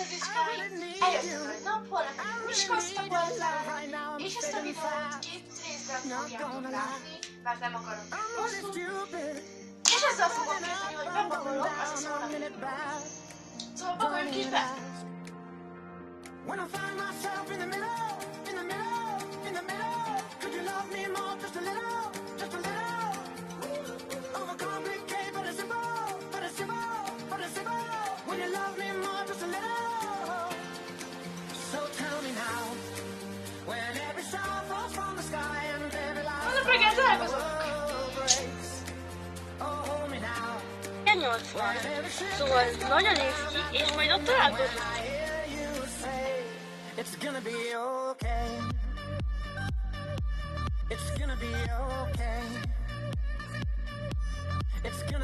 I no Polak, Miszko z tobą do blachy, ważne mogorok. Ja się I find myself in 80. Szóval nagyon néz ki, és majd ott találkozunk. It's gonna be okay. It's gonna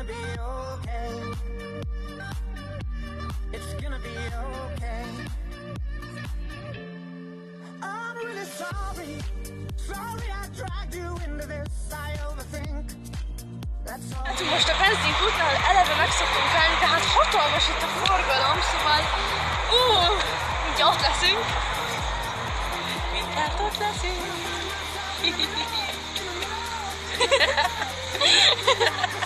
be okay. It's gonna be okay. I'm really sorry. Sorry Hát most a benzinkútnál eleve meg szoktunk állni, de hát hatalmas itt a forgalom, szóval ú, mindjárt ott leszünk. Mindjárt ott leszünk.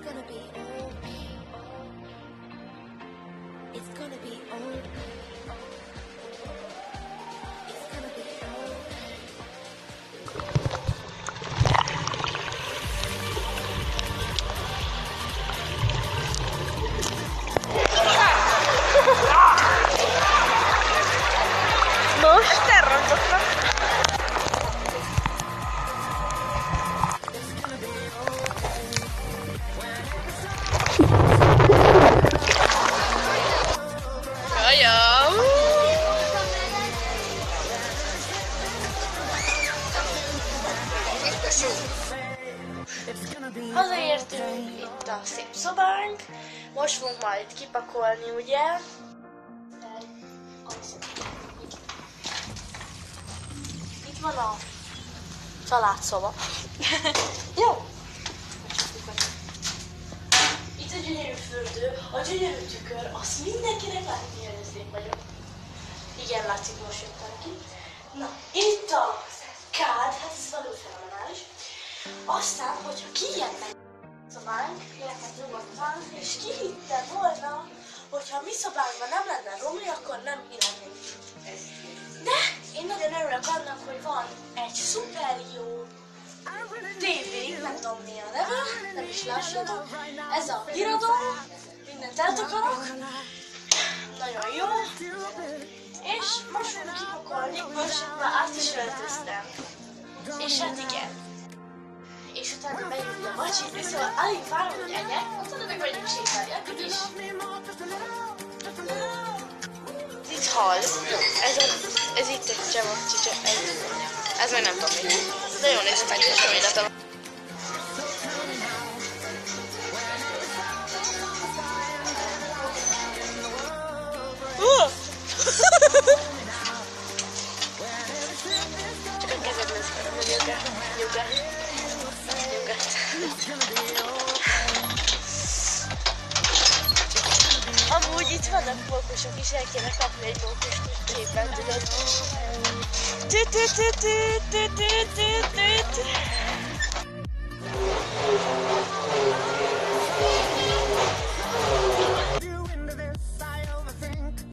It's gonna be okay. It's gonna be okay. It's a szép szobánk, most fogunk majd kipakolni, ugye? Itt van a családszoba. Jó? Itt a gyönyörű fürdő, a gyönyörű tükör, azt mindenkinek látni, szép vagyok. Igen, látszik, most jöttem ki. Na, itt a kád, hát ez valami fenomenális. Aztán, hogyha kijönnek szobánk, jöhet nyugodtan, és ki hitte volna, hogyha mi szobánkban nem lenne romli, akkor nem mi lennénk. De én nagyon örülök annak, hogy van egy szuper jó TV, nem tudom mi a neve, nem is lássatok. Ez a híradó, mindent eltakarok, nagyon jó. És most fogunk kipakolni, most már át is öltöztem. És hát igen. És utána megyünk vacsit, szóval alig várom, hogy egyek, utána meg vagyunk sétáljak, és itt hal. Ez, a, ez itt egy csevapcsicsa. Ez, ez meg nem tudom mi. De jól néz ki, és tudom. Uh! Csak a kezed lesz, hogy nyugat, nyugat. Amúgy itt vannak mókusok is, el kéne kapni egy mókust úgy képen, tudod.